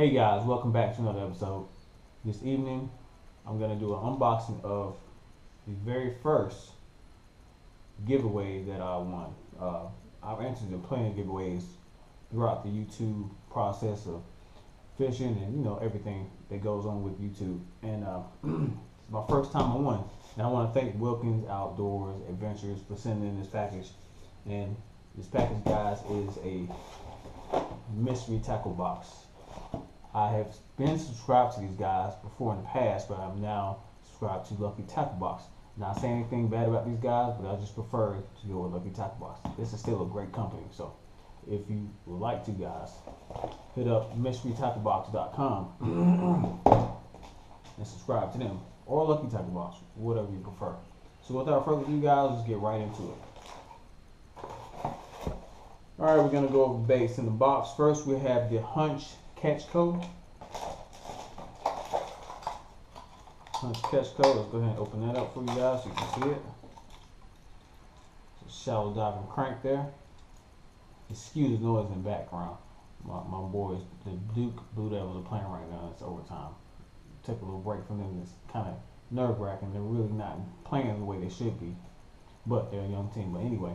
Hey guys, welcome back to another episode. This evening, I'm gonna do an unboxing of the very first giveaway that I won. Uh, I've entered in plenty of giveaways throughout the YouTube process of fishing and you know everything that goes on with YouTube. And uh, it's my first time I won. And I want to thank Wilkins Outdoors Adventures for sending in this package. And this package, guys, is a mystery tackle box. I have been subscribed to these guys before in the past, but I'm now subscribed to Lucky Tackle Box. Not saying anything bad about these guys, but I just prefer to go with Lucky Tackle Box. This is still a great company, so if you would like to, guys, hit up mysterytacklebox.com and subscribe to them or Lucky Tackle Box, whatever you prefer. So without further ado, guys, let's get right into it. All right, we're gonna go over base in the box. First, we have the Hunch Catch Code. Hunch Catch Code. Let's go ahead and open that up for you guys so you can see it. It's a shallow diving crank there. Excuse the noise in the background. My, my boys, the Duke Blue Devils are playing right now. It's overtime. Took a little break from them. It's kind of nerve wracking. They're really not playing the way they should be. But they're a young team. But anyway,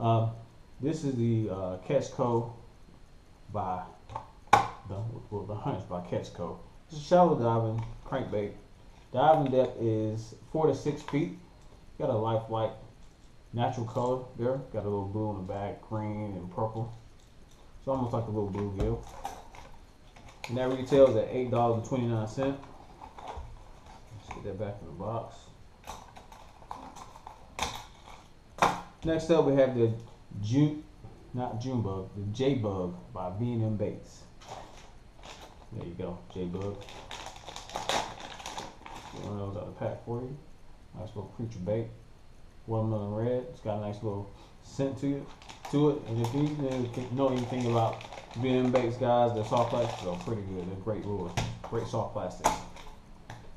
um, this is the uh, Catch Code by well, the Hunch by Catch Code. It's a shallow diving crankbait. Diving depth is four to six feet. Got a lifelike natural color there. Got a little blue in the back, green and purple. It's almost like a little bluegill. And that retails at eight dollars and twenty nine cent. Let's get that back in the box. Next up, we have the June, not June bug, the J bug by V and M Baits. There you go, J bug. One of those out of the pack for you. Nice little creature bait. Watermelon red. It's got a nice little scent to it. To it, and if you know anything about V and M Baits, guys, their soft plastics are pretty good. They're great lures, great soft plastics.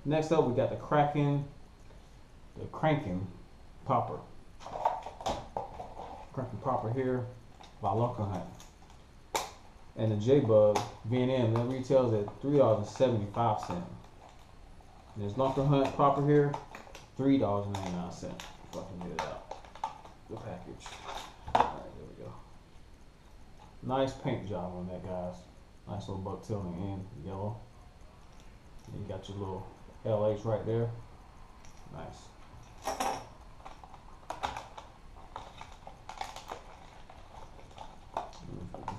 Next up, we got the Kraken, the Cranking Popper. Cranking Popper here by Lunker Hunt. And the J Bug V&M that retails at three dollars and seventy five cent. There's Lunker Hunt proper here, three dollars and ninety nine cent. If I can get it out, the package. All right, there we go. Nice paint job on that, guys. Nice little bucktail on the end, yellow. You got your little LH right there. Nice.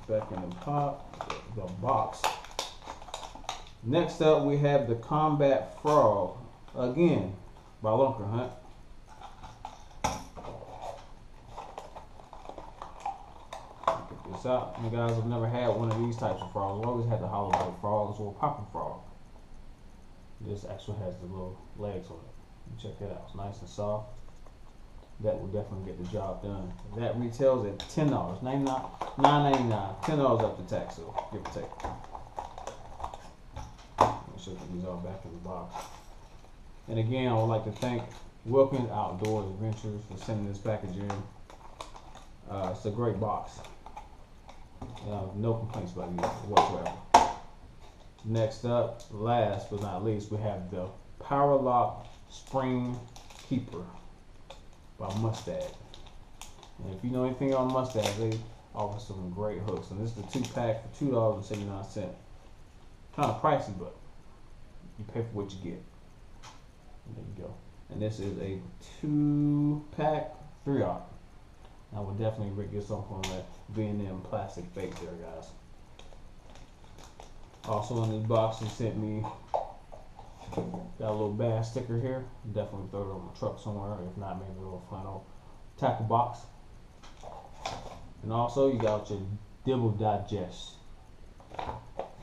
Back in the pot, the box. Next up, we have the Combat Frog, again, by Lunker Hunt. Get this out. You guys have never had one of these types of frogs. We've always had the hollow body frogs or popping frog. This actually has the little legs on it. Check that out. It's nice and soft. That will definitely get the job done. That retails at ten dollars, nine, nine ninety nine, ten dollars after tax, so give or take. Make sure that these are back in the box. And again, I would like to thank Wilkins Outdoors Adventures for sending this package in. Uh, it's a great box. Uh, no complaints about these whatsoever. Next up, last but not least, we have the Power Lock Spring Keeper by Mustad. And if you know anything on Mustad, they offer some great hooks. And this is the two pack for two dollars and seventy nine cent. Kind of pricey, but you pay for what you get. And there you go. And this is a two pack, three aught. I would definitely get some from that V&M plastic bait there, guys. Also in this box, he sent me got a little bass sticker here. Definitely throw it on my truck somewhere. If not, maybe a little final tackle box. And also, you got your Dibble Digest.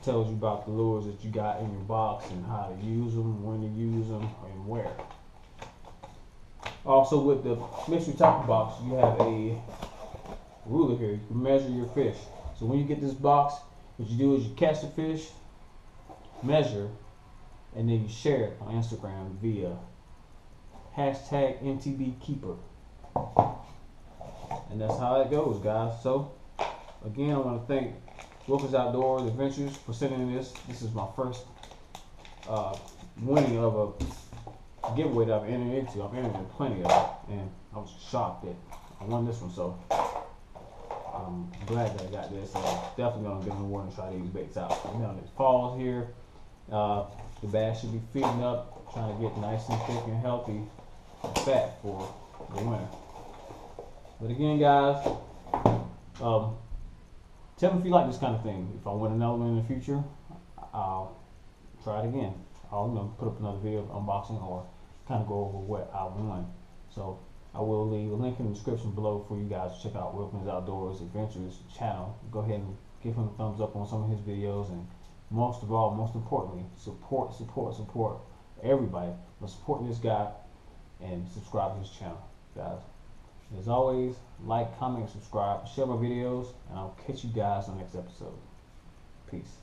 Tells you about the lures that you got in your box and how to use them, when to use them, and where. Also, with the mystery tackle box, you have a ruler here. You can measure your fish. So when you get this box, what you do is you catch the fish, measure, and then you share it on Instagram via hashtag MTB Keeper. And that's how it goes, guys. So, again, I want to thank Wilkins Outdoors Adventures for sending this. This is my first uh, winning of a giveaway that I've entered into. I've entered in plenty of it, and I was shocked that I won this one. So I'm glad that I got this. I'm definitely gonna get an award and try these baits out. Now it falls here. Uh, the bass should be feeding up, trying to get nice and thick and healthy and fat for the winter. But again, guys, um, tell me if you like this kind of thing. If I win another one in the future, I'll try it again. I'll you know, put up another video of unboxing or kind of go over what I won. So I will leave a link in the description below for you guys to check out Wilkins Outdoors Adventures channel. Go ahead and give him a thumbs up on some of his videos and most of all, most importantly, support, support, support everybody. But support this guy and subscribe to his channel, guys. As always, like, comment, subscribe, share my videos, and I'll catch you guys on the next episode. Peace.